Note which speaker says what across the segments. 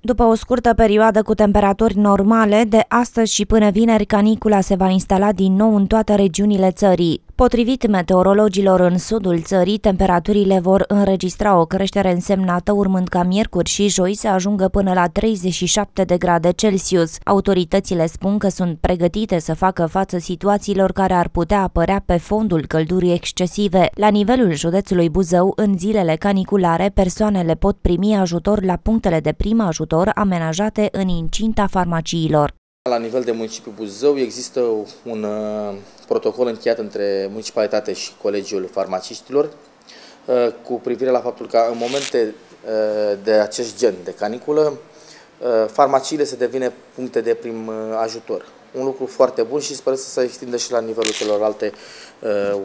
Speaker 1: După o scurtă perioadă cu temperaturi normale, de astăzi și până vineri, canicula se va instala din nou în toate regiunile țării. Potrivit meteorologilor în sudul țării, temperaturile vor înregistra o creștere însemnată, urmând ca miercuri și joi să ajungă până la 37 de grade Celsius. Autoritățile spun că sunt pregătite să facă față situațiilor care ar putea apărea pe fondul căldurii excesive. La nivelul județului Buzău, în zilele caniculare, persoanele pot primi ajutor la punctele de prim ajutor amenajate în incinta farmaciilor.
Speaker 2: La nivel de municipiu Buzău există un uh, protocol încheiat între municipalitate și Colegiul Farmaciștilor uh, cu privire la faptul că în momente uh, de acest gen de caniculă, farmaciile se devine puncte de prim ajutor. Un lucru foarte bun și sper să se extindă și la nivelul celorlalte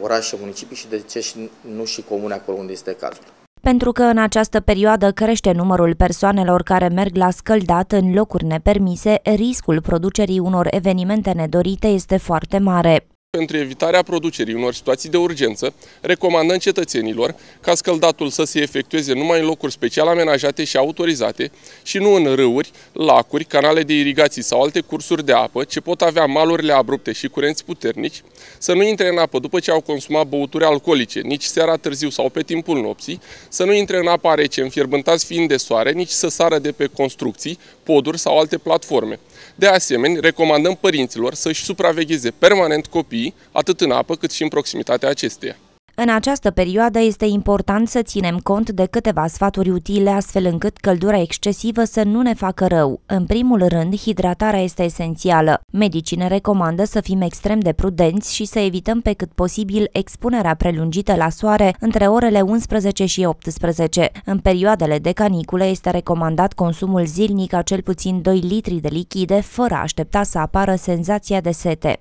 Speaker 2: orașe, municipii și de ce și nu și comune acolo unde este cazul
Speaker 1: pentru că în această perioadă crește numărul persoanelor care merg la scăldat în locuri nepermise, riscul producerii unor evenimente nedorite este foarte mare.
Speaker 3: Pentru evitarea producerii unor situații de urgență, recomandăm cetățenilor ca scăldatul să se efectueze numai în locuri special amenajate și autorizate și nu în râuri, lacuri, canale de irigații sau alte cursuri de apă ce pot avea malurile abrupte și curenți puternici, să nu intre în apă după ce au consumat băuturi alcoolice, nici seara târziu sau pe timpul nopții, să nu intre în apa rece înfierbântați fiind de soare, nici să sară de pe construcții, poduri sau alte platforme. De asemenea, recomandăm părinților să-și supravegheze permanent copiii, atât în apă cât și în proximitatea acesteia.
Speaker 1: În această perioadă este important să ținem cont de câteva sfaturi utile astfel încât căldura excesivă să nu ne facă rău. În primul rând, hidratarea este esențială. Medicii ne recomandă să fim extrem de prudenți și să evităm pe cât posibil expunerea prelungită la soare între orele 11 și 18. În perioadele de canicule este recomandat consumul zilnic a cel puțin 2 litri de lichide fără a aștepta să apară senzația de sete.